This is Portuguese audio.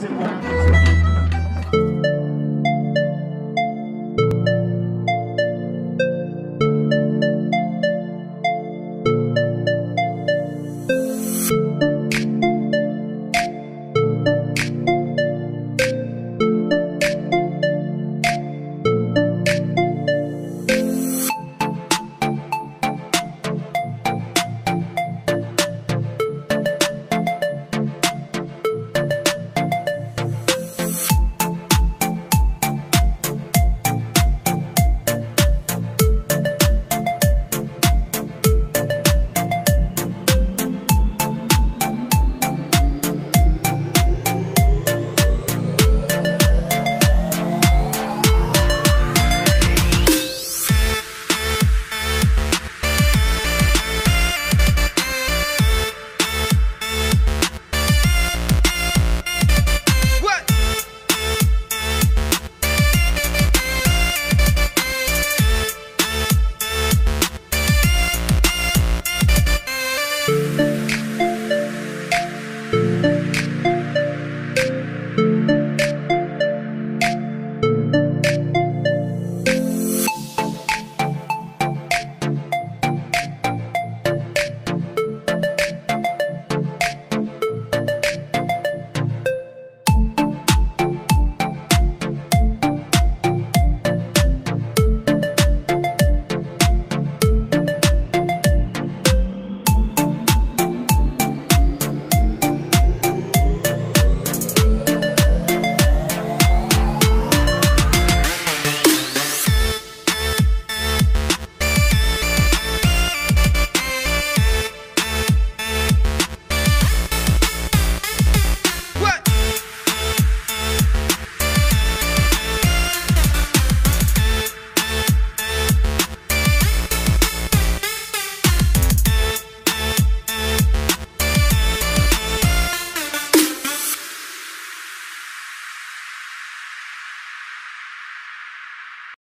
você pode.